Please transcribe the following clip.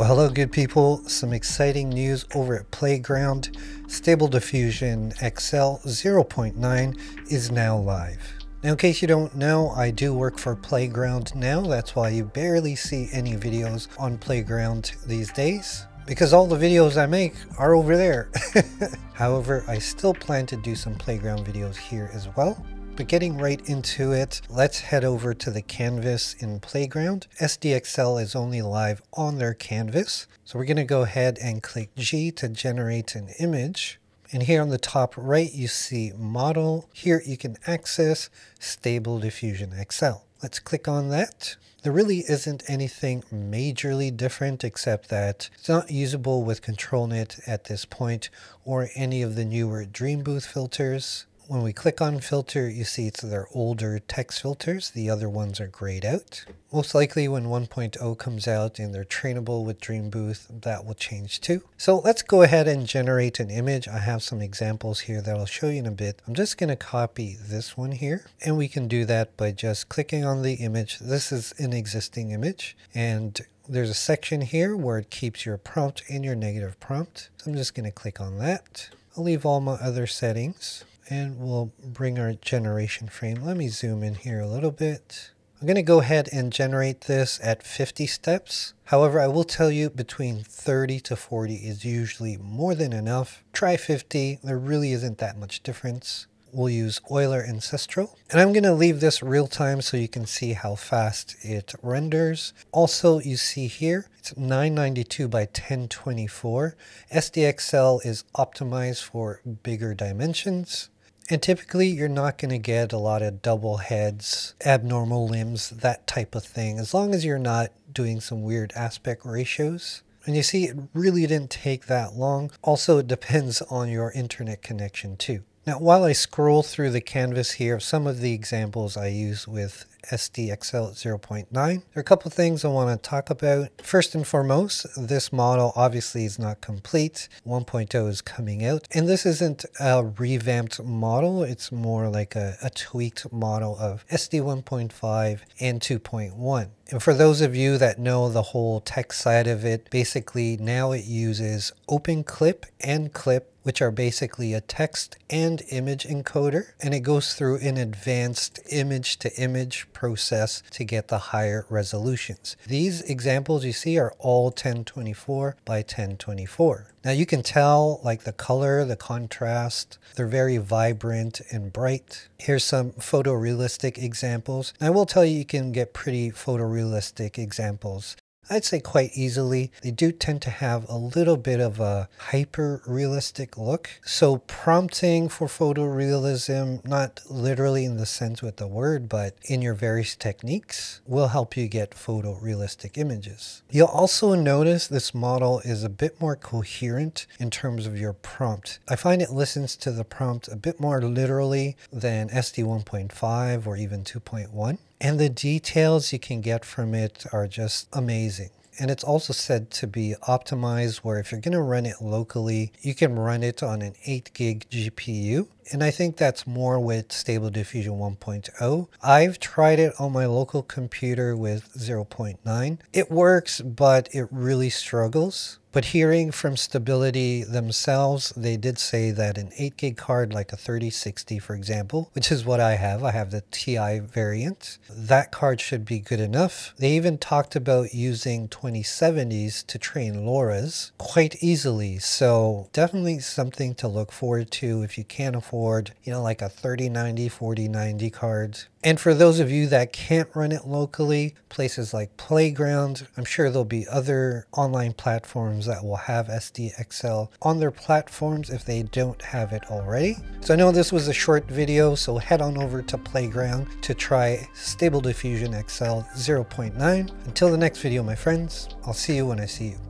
Well, hello, good people. Some exciting news over at Playground. Stable Diffusion XL 0.9 is now live. Now, in case you don't know, I do work for Playground now. That's why you barely see any videos on Playground these days because all the videos I make are over there. However, I still plan to do some Playground videos here as well. But getting right into it, let's head over to the canvas in Playground. SDXL is only live on their canvas. So we're going to go ahead and click G to generate an image. And here on the top right, you see model. Here you can access Stable Diffusion XL. Let's click on that. There really isn't anything majorly different except that it's not usable with ControlNet at this point or any of the newer Dream Booth filters. When we click on filter, you see it's their older text filters. The other ones are grayed out. Most likely when 1.0 comes out and they're trainable with Dream Booth, that will change too. So let's go ahead and generate an image. I have some examples here that I'll show you in a bit. I'm just going to copy this one here and we can do that by just clicking on the image. This is an existing image and there's a section here where it keeps your prompt and your negative prompt. So I'm just going to click on that. I'll leave all my other settings and we'll bring our generation frame. Let me zoom in here a little bit. I'm going to go ahead and generate this at 50 steps. However, I will tell you between 30 to 40 is usually more than enough. Try 50, there really isn't that much difference. We'll use Euler Ancestral. And I'm going to leave this real time so you can see how fast it renders. Also, you see here, it's 992 by 1024. SDXL is optimized for bigger dimensions. And typically you're not going to get a lot of double heads, abnormal limbs, that type of thing, as long as you're not doing some weird aspect ratios. And you see, it really didn't take that long. Also, it depends on your internet connection too. Now, while I scroll through the canvas here, some of the examples I use with SDXL 0.9. There are a couple things I want to talk about. First and foremost, this model obviously is not complete. 1.0 is coming out, and this isn't a revamped model. It's more like a, a tweaked model of SD 1.5 and 2.1. And for those of you that know the whole tech side of it, basically now it uses OpenClip and Clip which are basically a text and image encoder, and it goes through an advanced image to image process to get the higher resolutions. These examples you see are all 1024 by 1024. Now you can tell like the color, the contrast, they're very vibrant and bright. Here's some photorealistic examples. I will tell you you can get pretty photorealistic examples I'd say quite easily. They do tend to have a little bit of a hyper realistic look. So prompting for photorealism, not literally in the sense with the word, but in your various techniques will help you get photorealistic images. You'll also notice this model is a bit more coherent in terms of your prompt. I find it listens to the prompt a bit more literally than SD 1.5 or even 2.1. And the details you can get from it are just amazing. And it's also said to be optimized where if you're going to run it locally, you can run it on an 8 gig GPU. And I think that's more with Stable Diffusion 1.0. I've tried it on my local computer with 0.9. It works, but it really struggles. But hearing from Stability themselves, they did say that an 8 gig card like a 3060 for example, which is what I have, I have the TI variant, that card should be good enough. They even talked about using 2070s to train LoRa's quite easily, so definitely something to look forward to if you can't afford, you know, like a 3090, 4090 card. And for those of you that can't run it locally, places like Playground, I'm sure there'll be other online platforms that will have SDXL on their platforms if they don't have it already. So I know this was a short video, so head on over to Playground to try Stable Diffusion XL 0.9. Until the next video, my friends, I'll see you when I see you.